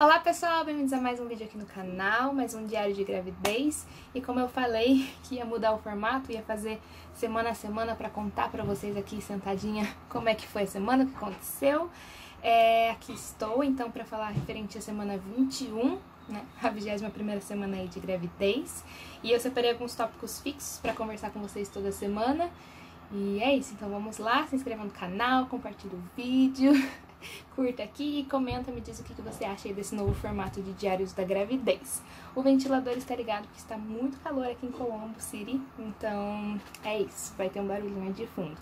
Olá pessoal, bem-vindos a mais um vídeo aqui no canal, mais um diário de gravidez. E como eu falei que ia mudar o formato, ia fazer semana a semana para contar para vocês aqui sentadinha como é que foi a semana, o que aconteceu. É, aqui estou então para falar referente à semana 21, né, a 21 semana aí de gravidez. E eu separei alguns tópicos fixos para conversar com vocês toda semana. E é isso, então vamos lá, se inscreva no canal, compartilhe o vídeo curta aqui e comenta, me diz o que você acha desse novo formato de diários da gravidez. O ventilador está ligado porque está muito calor aqui em Colombo City, então é isso, vai ter um barulhinho de fundo.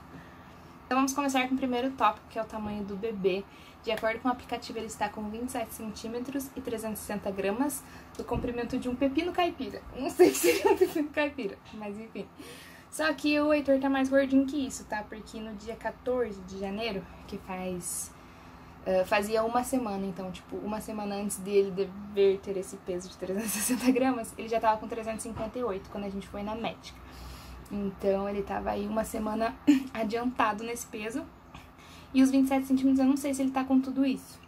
Então vamos começar com o primeiro tópico, que é o tamanho do bebê. De acordo com o aplicativo, ele está com 27 centímetros e 360 gramas do comprimento de um pepino caipira. Não sei se seria um pepino caipira, mas enfim. Só que o Heitor tá mais gordinho que isso, tá? Porque no dia 14 de janeiro, que faz Uh, fazia uma semana, então, tipo, uma semana antes dele dever ter esse peso de 360 gramas, ele já tava com 358 quando a gente foi na médica. Então, ele tava aí uma semana adiantado nesse peso. E os 27 centímetros, eu não sei se ele tá com tudo isso.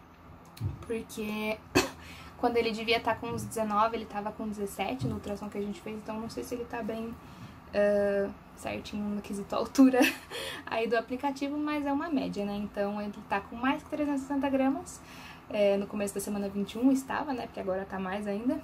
Porque quando ele devia estar tá com uns 19, ele tava com 17 no ultrassom que a gente fez, então não sei se ele tá bem uh, certinho no quesito altura aí do aplicativo, mas é uma média, né? Então ele tá com mais que 360 gramas. É, no começo da semana 21 estava, né? Porque agora tá mais ainda.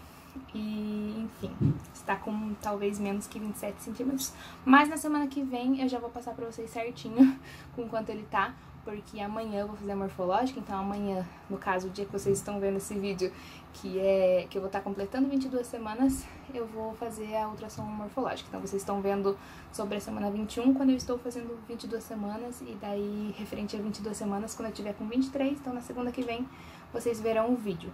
E, enfim, está com talvez menos que 27 centímetros. Mas na semana que vem eu já vou passar pra vocês certinho com quanto ele tá porque amanhã eu vou fazer a morfológica, então amanhã, no caso, o dia que vocês estão vendo esse vídeo, que é que eu vou estar completando 22 semanas, eu vou fazer a ultrassom morfológica. Então vocês estão vendo sobre a semana 21, quando eu estou fazendo 22 semanas, e daí referente a 22 semanas, quando eu tiver com 23, então na segunda que vem vocês verão o vídeo.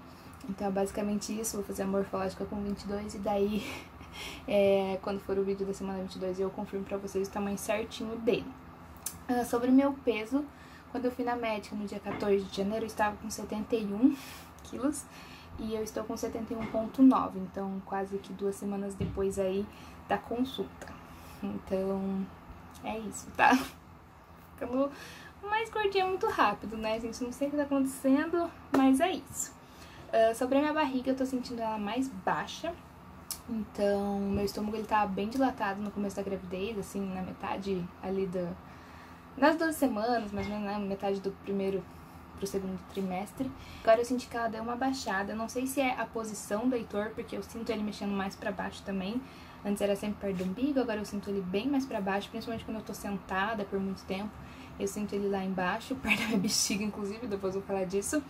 Então é basicamente isso, vou fazer a morfológica com 22 e daí é, quando for o vídeo da semana 22 eu confirmo pra vocês o tamanho certinho dele. Uh, sobre meu peso, quando eu fui na médica no dia 14 de janeiro, eu estava com 71 quilos e eu estou com 71,9, então quase que duas semanas depois aí da consulta. Então, é isso, tá? Ficando mais gordinha muito rápido, né, gente? Não sei o que tá acontecendo, mas é isso. Uh, sobre a minha barriga, eu tô sentindo ela mais baixa. Então, meu estômago ele tá bem dilatado no começo da gravidez, assim, na metade ali do, nas duas semanas, ou menos, né, metade do primeiro pro segundo trimestre. Agora eu senti que ela deu uma baixada. Não sei se é a posição do Heitor, porque eu sinto ele mexendo mais para baixo também. Antes era sempre perto do umbigo, agora eu sinto ele bem mais para baixo, principalmente quando eu tô sentada por muito tempo. Eu sinto ele lá embaixo, perto da minha bexiga, inclusive, depois eu vou falar disso.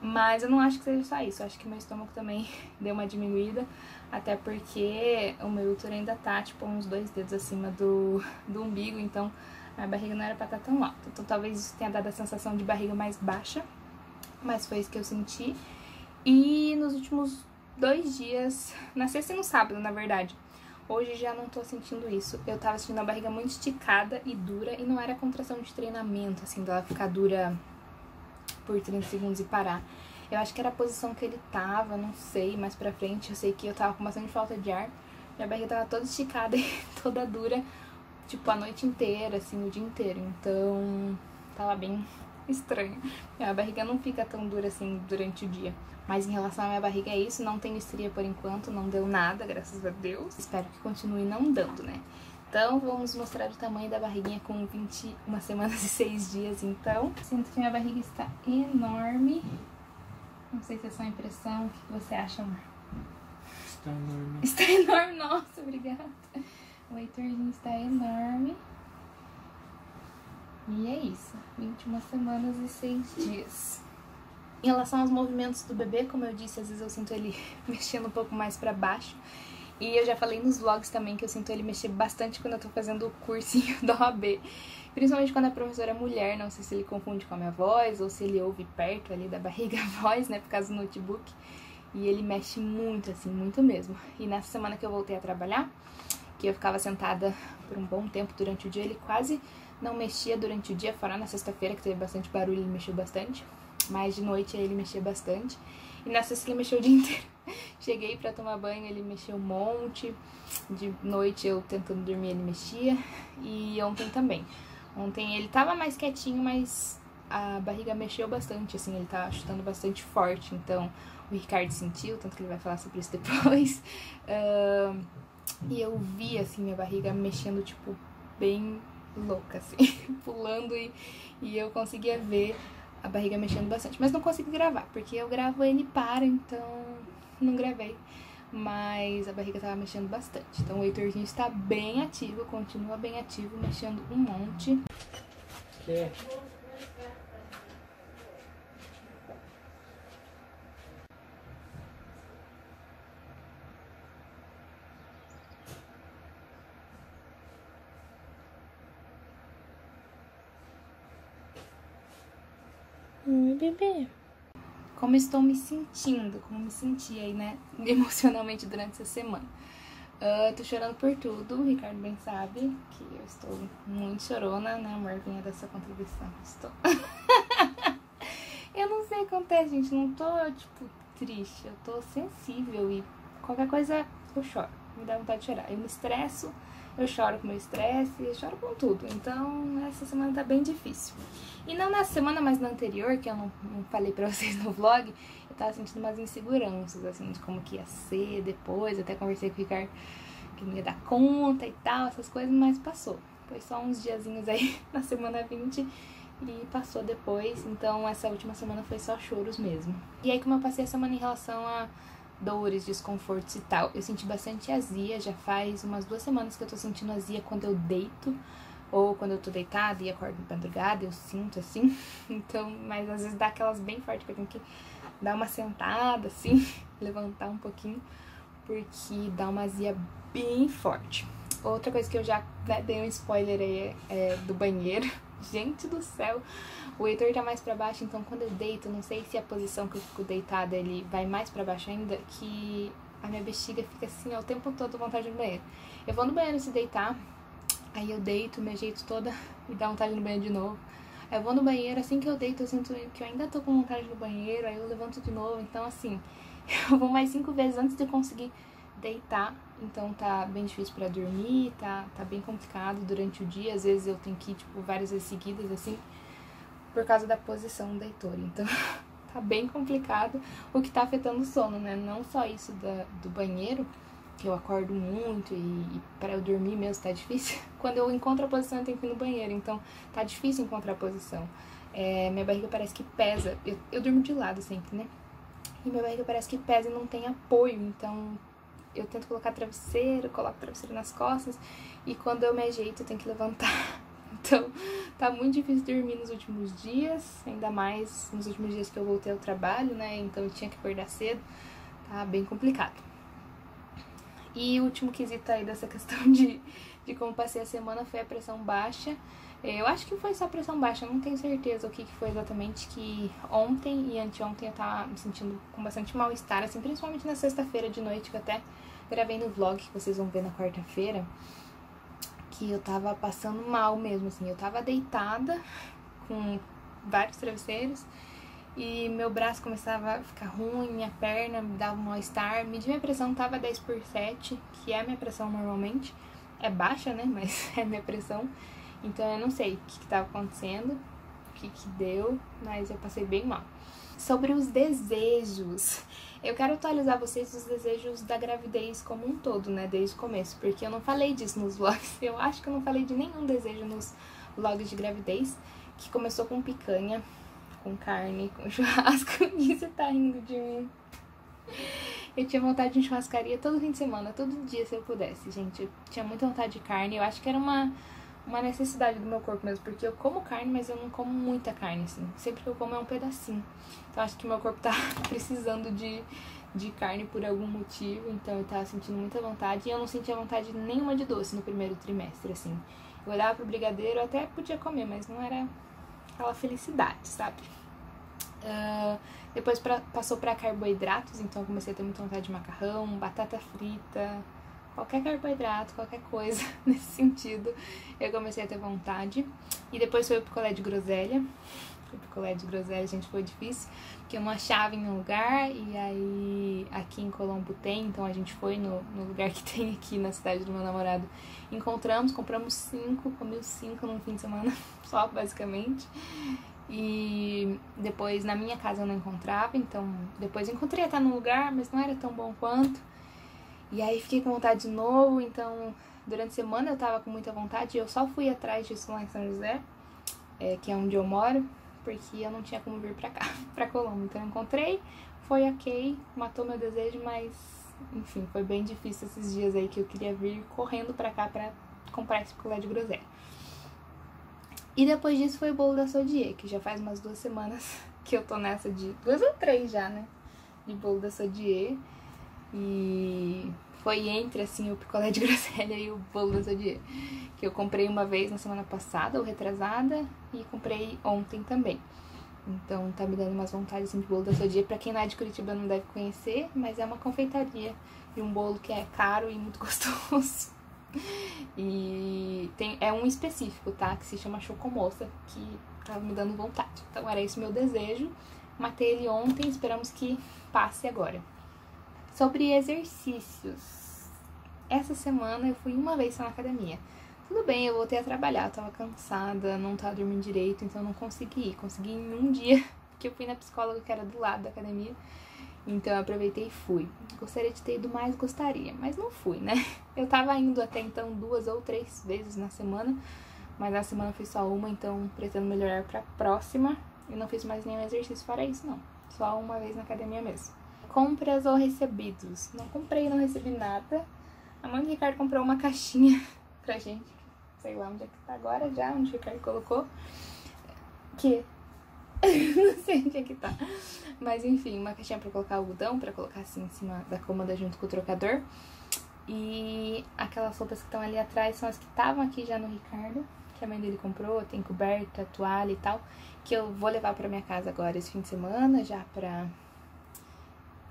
Mas eu não acho que seja só isso, eu acho que meu estômago também deu uma diminuída, até porque o meu útero ainda tá, tipo, uns dois dedos acima do, do umbigo, então a barriga não era pra estar tá tão alta. Então talvez isso tenha dado a sensação de barriga mais baixa, mas foi isso que eu senti. E nos últimos dois dias, na sexta e no sábado, na verdade, hoje já não tô sentindo isso. Eu tava sentindo a barriga muito esticada e dura, e não era contração de treinamento, assim, dela ficar dura por 30 segundos e parar. Eu acho que era a posição que ele tava, não sei, mais pra frente. Eu sei que eu tava com bastante falta de ar. Minha barriga tava toda esticada e toda dura tipo, a noite inteira, assim, o dia inteiro. Então, tava bem estranho. Minha barriga não fica tão dura assim durante o dia. Mas em relação à minha barriga é isso, não tenho estria por enquanto, não deu nada, graças a Deus. Espero que continue não dando, né? Então, vamos mostrar o tamanho da barriguinha com 21 semanas e 6 dias, então. Sinto que minha barriga está enorme. Não sei se é só impressão. O que você acha, amor? Está enorme. Está enorme, nossa, obrigada. O Heitorzinho está enorme. E é isso, 21 semanas e 6 dias. Em relação aos movimentos do bebê, como eu disse, às vezes eu sinto ele mexendo um pouco mais para baixo. E eu já falei nos vlogs também que eu sinto ele mexer bastante quando eu tô fazendo o cursinho da OAB. Principalmente quando a professora é mulher, não sei se ele confunde com a minha voz ou se ele ouve perto ali da barriga a voz, né, por causa do notebook. E ele mexe muito, assim, muito mesmo. E nessa semana que eu voltei a trabalhar, que eu ficava sentada por um bom tempo durante o dia. Ele quase não mexia durante o dia, fora na sexta-feira, que teve bastante barulho, ele mexeu bastante. Mas de noite ele mexia bastante. E na sexta ele mexeu o dia inteiro. Cheguei para tomar banho, ele mexeu um monte. De noite eu tentando dormir, ele mexia. E ontem também. Ontem ele tava mais quietinho, mas a barriga mexeu bastante, assim, ele tava chutando bastante forte. Então, o Ricardo sentiu, tanto que ele vai falar sobre isso depois. Uh, e eu vi, assim, minha barriga mexendo, tipo, bem louca, assim, pulando e, e eu conseguia ver a barriga mexendo bastante. Mas não consegui gravar, porque eu gravo ele para, então não gravei. Mas a barriga tava mexendo bastante. Então o Heitorzinho está bem ativo, continua bem ativo, mexendo um monte. Que? Oi, bebê. Como estou me sentindo, como me senti aí, né, emocionalmente durante essa semana. Uh, tô chorando por tudo, o Ricardo bem sabe que eu estou muito chorona, né, amor? Vinha dessa contribuição. Estou. eu não sei o que acontece, gente. Não tô, tipo, triste. Eu tô sensível e qualquer coisa eu choro. Me dá vontade de chorar. Eu me estresso eu choro com meu estresse, eu choro com tudo. Então, essa semana tá bem difícil. E não na semana, mas na anterior, que eu não, não falei pra vocês no vlog, eu tava sentindo umas inseguranças, assim, de como que ia ser depois. Até conversei com o Ricardo que não ia dar conta e tal, essas coisas, mas passou. Foi só uns diazinhos aí na semana 20 e passou depois. Então, essa última semana foi só choros mesmo. E aí, como eu passei a semana em relação a dores, desconfortos e tal. Eu senti bastante azia, já faz umas duas semanas que eu tô sentindo azia quando eu deito, ou quando eu tô deitada e acordo de madrugada, eu sinto assim. Então, mas às vezes dá aquelas bem fortes que eu tenho que dar uma sentada assim, levantar um pouquinho, porque dá uma azia bem forte. Outra coisa que eu já né, dei um spoiler aí é, é do banheiro. Gente do céu, o Heitor tá mais para baixo, então quando eu deito, não sei se a posição que eu fico deitada ele vai mais para baixo ainda, que a minha bexiga fica assim ó, o tempo todo vontade no banheiro. Eu vou no banheiro se deitar, aí eu deito, me ajeito toda e dá vontade no banheiro de novo. Aí eu vou no banheiro, assim que eu deito, eu sinto que eu ainda tô com vontade no banheiro, aí eu levanto de novo. Então, assim, eu vou mais cinco vezes antes de conseguir deitar. Então tá bem difícil para dormir, tá, tá bem complicado durante o dia. Às vezes eu tenho que ir, tipo, várias vezes seguidas, assim por causa da posição da Heitor. Então, tá bem complicado o que tá afetando o sono, né? Não só isso da, do banheiro, que eu acordo muito e, e para eu dormir mesmo tá difícil. Quando eu encontro a posição, eu tenho que ir no banheiro, então tá difícil encontrar a posição. É, minha barriga parece que pesa. Eu, eu durmo de lado sempre, né? E minha barriga parece que pesa e não tem apoio, então eu tento colocar travesseiro, coloco travesseiro nas costas e quando eu me ajeito eu tenho que levantar Então, tá muito difícil dormir nos últimos dias, ainda mais nos últimos dias que eu voltei ao trabalho, né? Então eu tinha que acordar cedo, tá bem complicado. E o último quesito aí dessa questão de, de como passei a semana foi a pressão baixa. Eu acho que foi só pressão baixa, não tenho certeza o que, foi exatamente que ontem e anteontem eu tava me sentindo com bastante mal-estar, assim, principalmente na sexta-feira de noite, que eu até gravei no vlog que vocês vão ver na quarta-feira que eu tava passando mal mesmo, assim. Eu tava deitada com vários travesseiros e meu braço começava a ficar ruim, minha perna me dava um mal-estar. Medir minha pressão tava 10 por 7, que é a minha pressão normalmente. É baixa, né? Mas é minha pressão. Então eu não sei o que, que tava acontecendo, o que, que deu, mas eu passei bem mal. Sobre os desejos. Eu quero atualizar vocês dos desejos da gravidez como um todo, né, desde o começo, porque eu não falei disso nos vlogs. Eu acho que eu não falei de nenhum desejo nos vlogs de gravidez, que começou com picanha, com carne, com churrasco. E você tá rindo de mim. Eu tinha vontade de churrascaria todo fim de semana, todo dia se eu pudesse, gente. Eu tinha muita vontade de carne. Eu acho que era uma uma necessidade do meu corpo mesmo, porque eu como carne, mas eu não como muita carne, assim. Sempre que eu como é um pedacinho. Então acho que meu corpo tá precisando de, de carne por algum motivo, então eu tava sentindo muita vontade. E eu não sentia vontade nenhuma de doce no primeiro trimestre, assim. Eu olhava pro brigadeiro, eu até podia comer, mas não era aquela felicidade, sabe? Uh, depois pra, passou para carboidratos, então eu comecei a ter muita vontade de macarrão, batata frita, qualquer carboidrato, qualquer coisa nesse sentido, eu comecei a ter vontade. E depois foi o picolé de groselha. O picolé de groselha, gente, foi difícil, porque eu não achava em um lugar, e aí aqui em Colombo tem, então a gente foi no, no lugar que tem aqui na cidade do meu namorado. Encontramos, compramos cinco, comi os cinco num fim de semana só, basicamente. E depois na minha casa eu não encontrava, então depois encontrei até num lugar, mas não era tão bom quanto. E aí fiquei com vontade de novo, então durante a semana eu tava com muita vontade e eu só fui atrás disso lá em São José, é, que é onde eu moro, porque eu não tinha como vir pra cá, pra Colombo. Então eu encontrei, foi ok, matou meu desejo, mas enfim, foi bem difícil esses dias aí que eu queria vir correndo pra cá pra comprar esse picolé de groselha. E depois disso foi o bolo da Sodier, que já faz umas duas semanas que eu tô nessa de. duas ou três já, né? De bolo da Sodier. E foi entre assim o picolé de groselha e o bolo da Sodier. Que eu comprei uma vez na semana passada, ou retrasada, e comprei ontem também. Então tá me dando umas vontades assim, de bolo da Sodier. Pra quem não é de Curitiba não deve conhecer, mas é uma confeitaria e um bolo que é caro e muito gostoso. E tem, é um específico, tá? Que se chama Chocomoça, que tava me dando vontade. Então era esse meu desejo. Matei ele ontem, esperamos que passe agora. Sobre exercícios. Essa semana eu fui uma vez só na academia. Tudo bem, eu voltei a trabalhar, tava cansada, não tava dormindo direito, então não consegui ir. Consegui em um dia, porque eu fui na psicóloga que era do lado da academia. Então eu aproveitei e fui. Gostaria de ter ido mais, gostaria, mas não fui, né? Eu tava indo até então duas ou três vezes na semana, mas na semana fui só uma, então pretendo melhorar pra próxima. E não fiz mais nenhum exercício fora isso, não. Só uma vez na academia mesmo. Compras ou recebidos? Não comprei, não recebi nada. A mãe do Ricardo comprou uma caixinha pra gente. Sei lá onde é que tá agora já, onde o Ricardo colocou. Que não sei onde é que tá. Mas enfim, uma caixinha pra colocar algodão, pra colocar assim em cima da cômoda junto com o trocador. E aquelas roupas que estão ali atrás são as que estavam aqui já no Ricardo, que a mãe dele comprou, tem coberta, toalha e tal, que eu vou levar pra minha casa agora esse fim de semana, já pra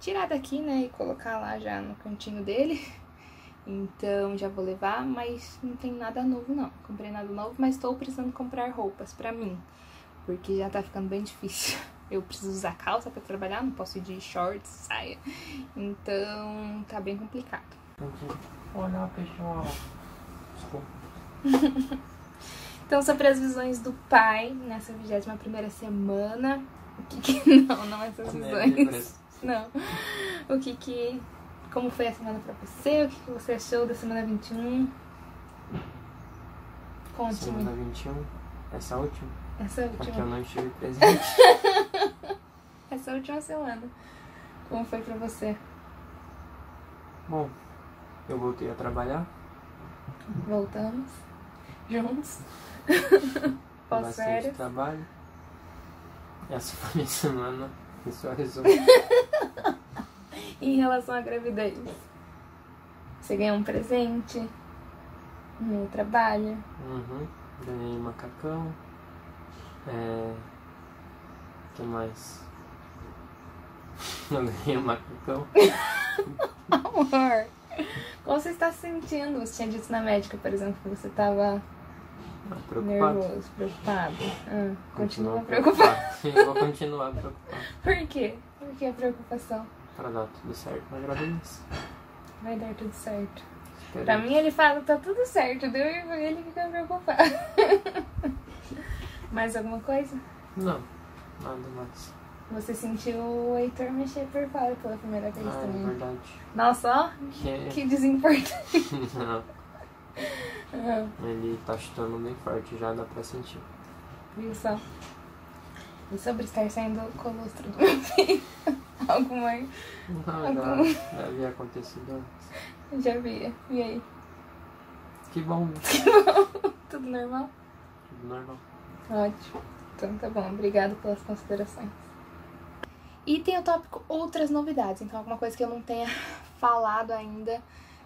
tirar daqui, né, e colocar lá já no cantinho dele. Então já vou levar, mas não tem nada novo não. Comprei nada novo, mas estou precisando comprar roupas pra mim porque já tá ficando bem difícil. Eu preciso usar calça para trabalhar, não posso ir de shorts, saia. Então tá bem complicado. Olha, pessoal. Desculpa. então, sobre as visões do pai nessa 21 primeira semana. O que que. Não, não essas visões. Não. O que que. Como foi a semana pra você? O que, que você achou da semana 21? Conte-me. Semana 21? Essa última? Essa última. Porque eu não estive presente. Essa última semana. Como foi pra você? Bom, eu voltei a trabalhar. Voltamos. Juntos. Pós-férias. trabalho. Essa foi a minha semana. Isso é em relação à gravidez. Você ganhou um presente no trabalho. Uhum. Ganhei macacão. É. O que mais? Eu ganhei um macacão. Amor, como você está se sentindo? Você tinha dito na médica, por exemplo, que você estava preocupado. nervoso, preocupado. Ah, continua preocupado. preocupado. Eu vou continuar preocupado. Por quê? Por que a preocupação? Para dar tudo certo na gravidez. Vai dar tudo certo. Espero. Pra mim ele fala, tá tudo certo, deu e ele fica preocupado. Mais alguma coisa? Não, nada mais. Você sentiu o Heitor mexer por fora pela primeira vez Ah, é também. verdade. Nossa, ó, Que... que desimportante. Não, Ah, ele tá chutando bem forte, já dá pra sentir. Viu só? E sobre estar saindo colostro do meu filho? Algo mais? Não, Algum- já, já havia acontecido antes. Já via. E aí? Que bom, Tudo normal? tudo normal. Ótimo. Então tá bom. Obrigada pelas considerações. E tem o tópico outras novidades. Então, alguma coisa que eu não tenha falado ainda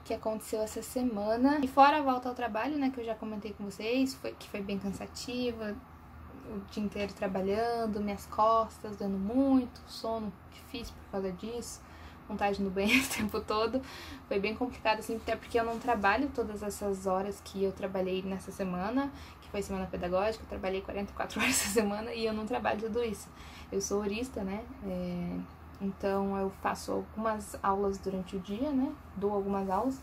que aconteceu essa semana. E fora a volta ao trabalho, né, que eu já comentei com vocês, foi, que foi bem cansativa, o dia inteiro trabalhando, minhas costas dando muito, sono difícil por causa disso, vontade no banheiro o tempo todo. Foi bem complicado, assim, até porque eu não trabalho todas essas horas que eu trabalhei nessa semana, que foi semana pedagógica, eu trabalhei 44 horas essa semana e eu não trabalho tudo isso. Eu sou horista, né? É, então eu faço algumas aulas durante o dia, né? Dou algumas aulas,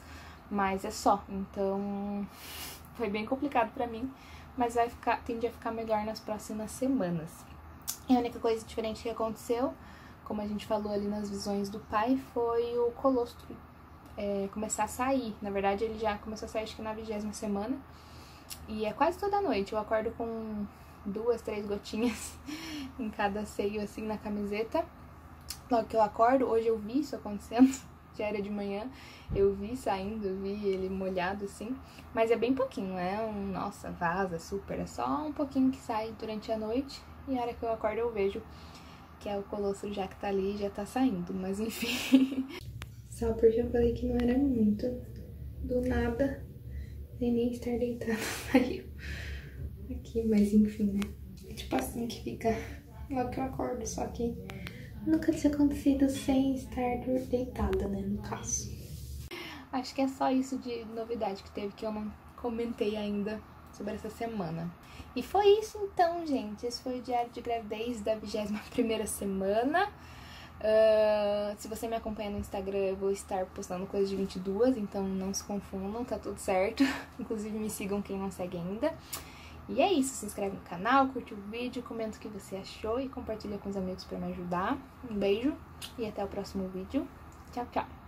mas é só. Então foi bem complicado pra mim, mas vai ficar, tende a ficar melhor nas próximas semanas. E a única coisa diferente que aconteceu, como a gente falou ali nas visões do pai, foi o colostro é, começar a sair. Na verdade, ele já começou a sair acho que na vigésima semana. E é quase toda noite. Eu acordo com duas, três gotinhas em cada seio, assim, na camiseta. Logo que eu acordo, hoje eu vi isso acontecendo, já era de manhã, eu vi saindo, vi ele molhado assim, mas é bem pouquinho, é um, nossa, vaza super, é só um pouquinho que sai durante a noite e a hora que eu acordo eu vejo que é o colosso já que tá ali já tá saindo, mas enfim. Só porque eu falei que não era muito, do nada, nem nem estar deitado saiu aqui, mas enfim, né? É tipo assim que fica logo que eu acordo, só que nunca tinha acontecido sem estar deitada, né, no caso. Acho que é só isso de novidade que teve que eu não comentei ainda sobre essa semana. E foi isso então, gente. Esse foi o diário de gravidez da 21 semana. Uh, se você me acompanha no Instagram, eu vou estar postando coisas de 22, então não se confundam, tá tudo certo. Inclusive me sigam quem não segue ainda. E é isso, se inscreve no canal, curte o vídeo, comenta o que você achou e compartilha com os amigos para me ajudar. Um beijo e até o próximo vídeo. Tchau, tchau!